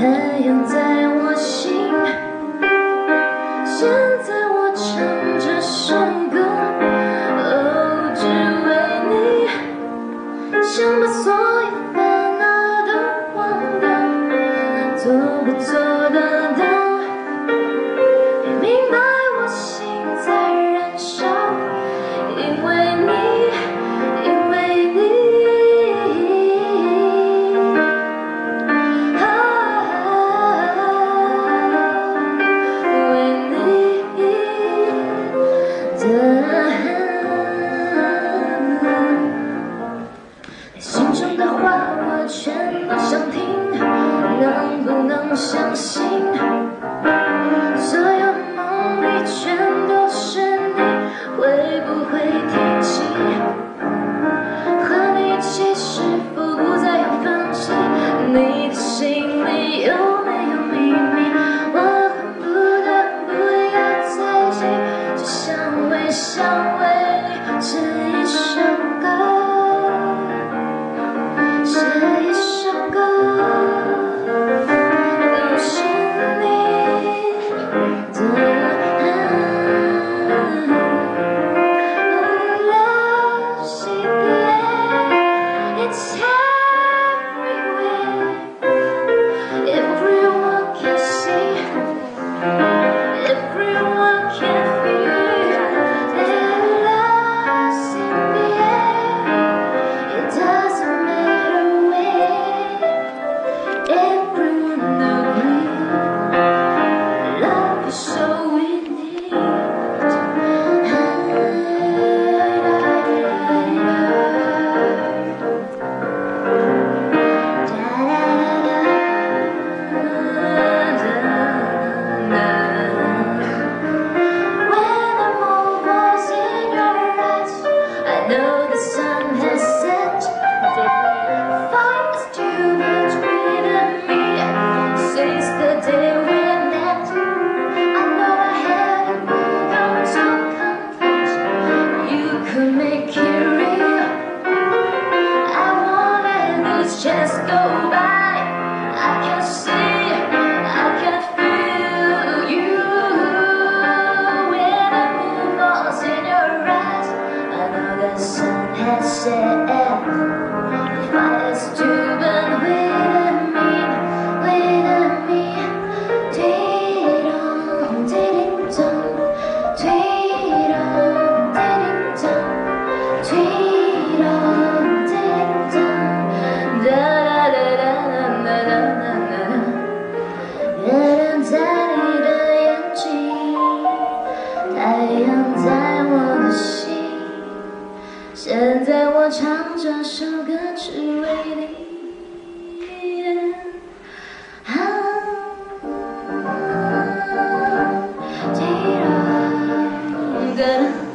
太阳在我心，现在我唱这首歌，哦，只为你，想把所有烦恼都忘掉，走不走？的，心中的话我全都想听，能不能相信？在我的心，现在我唱这首歌，只为你。啊，亲爱的。